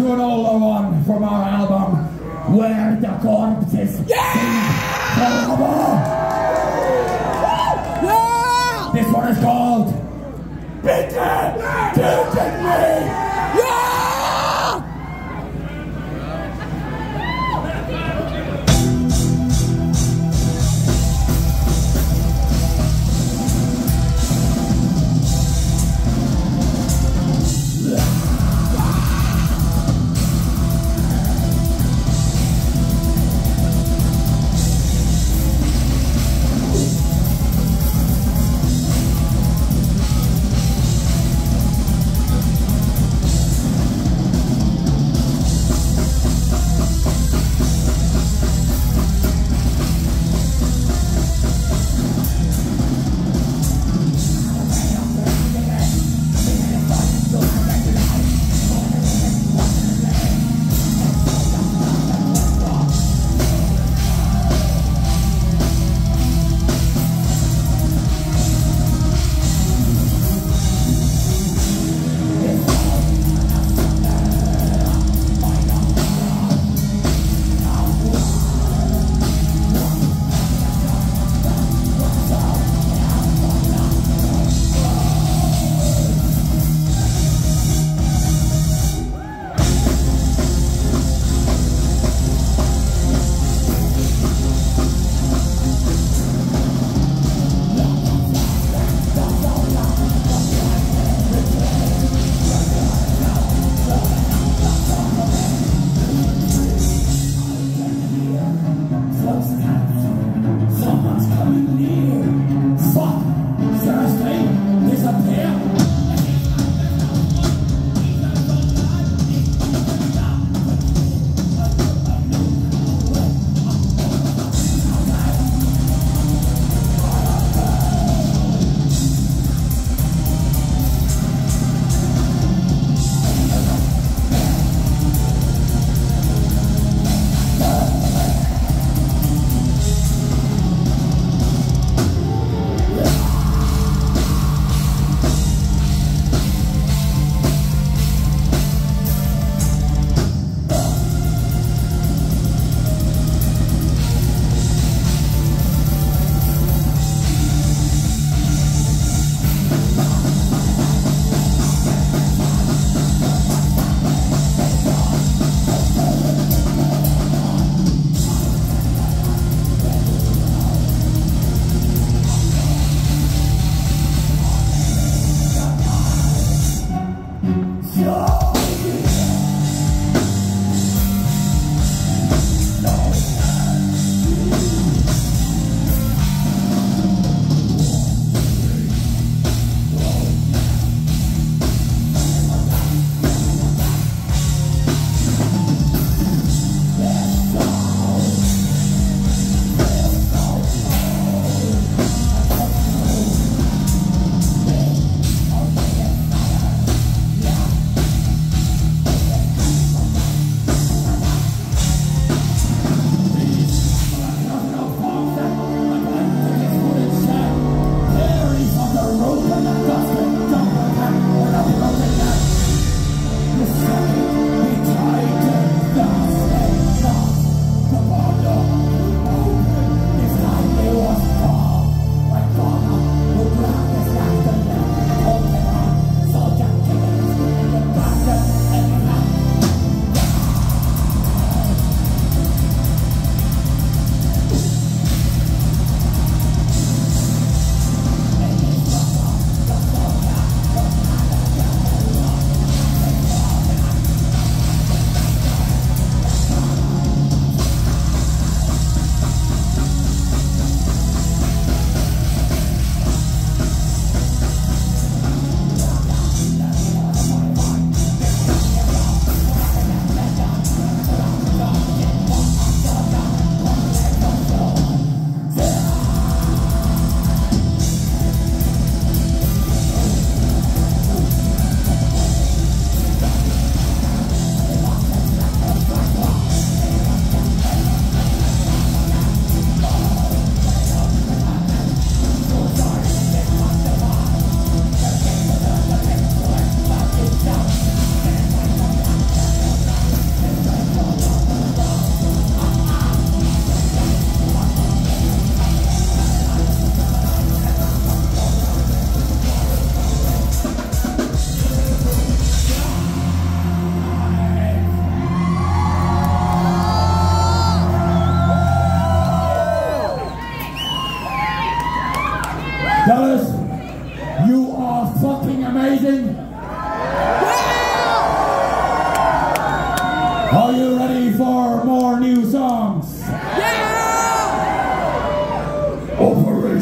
to an older one from our album, Where the Corpses Yeah! Yeah! This one is called Bitte Tötet mich!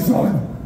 episódio.